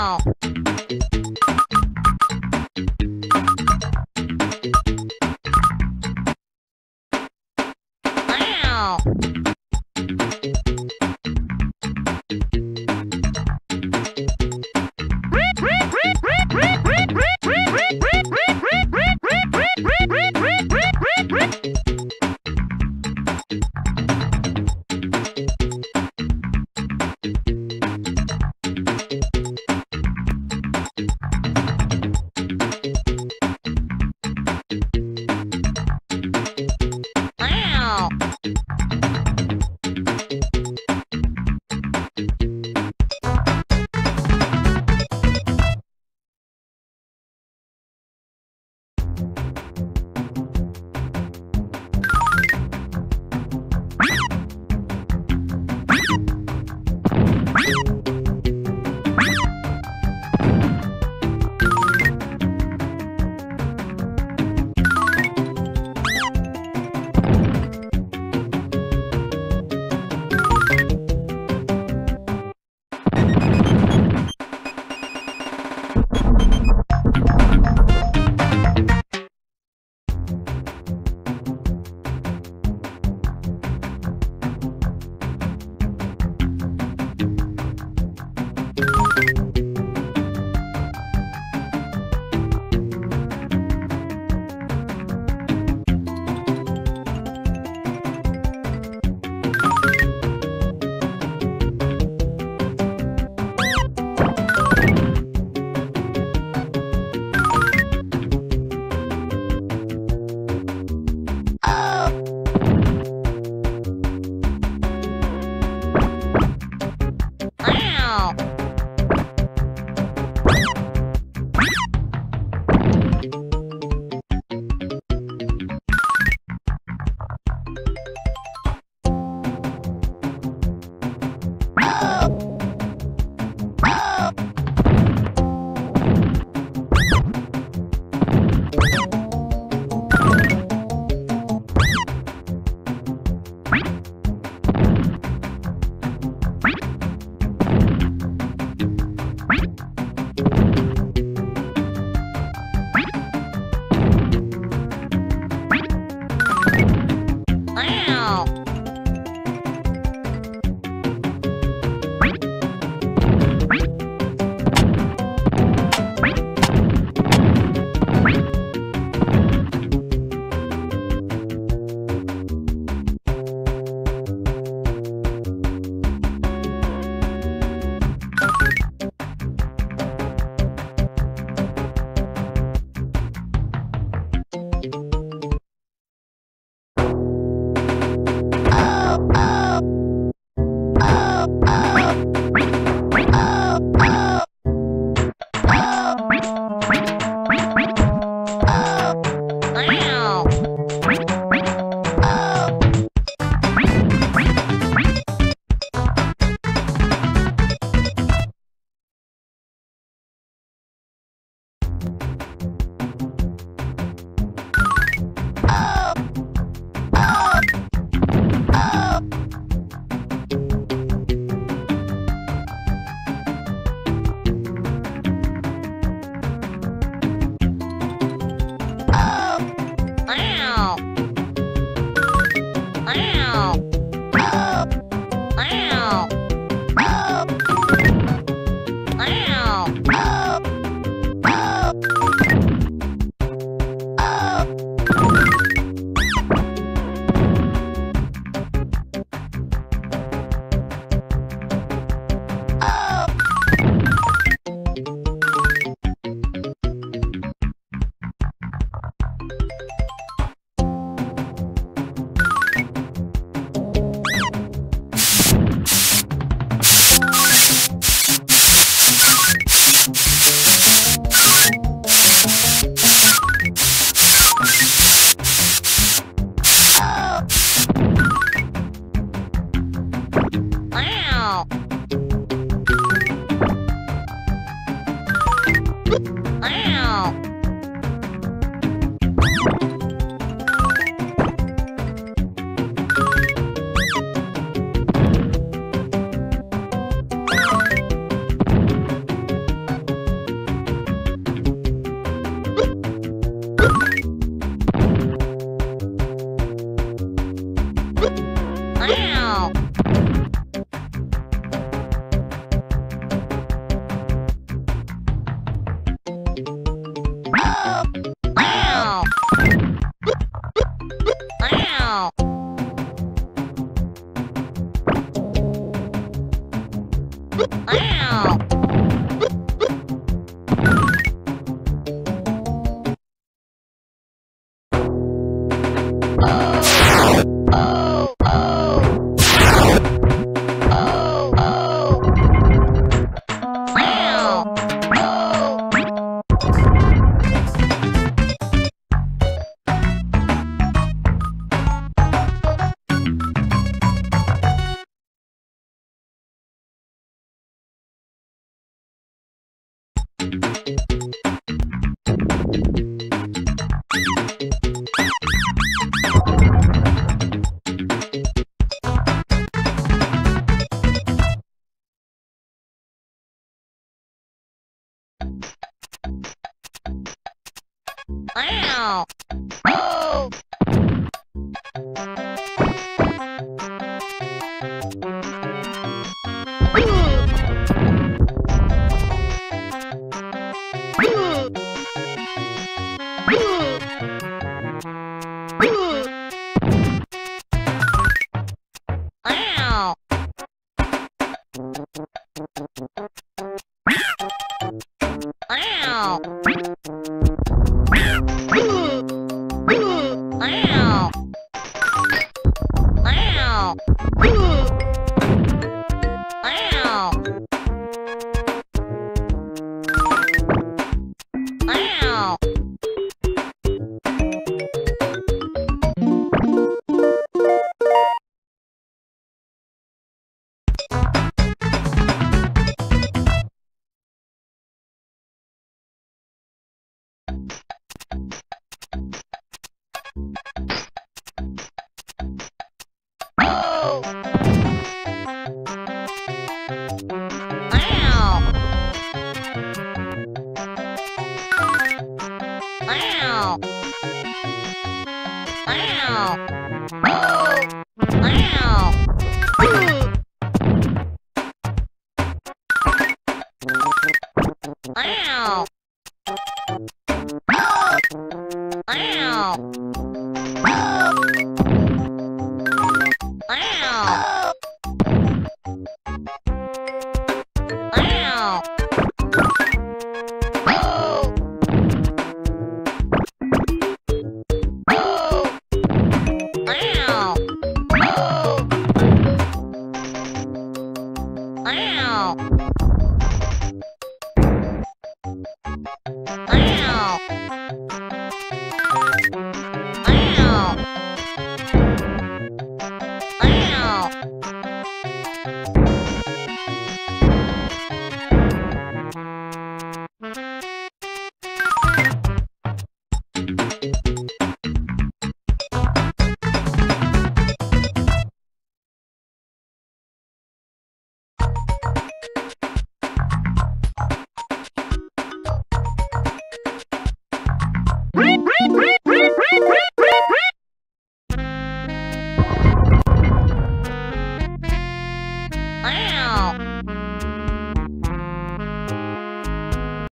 now Wow. Wow. Wow. Wow. Wow. Bye.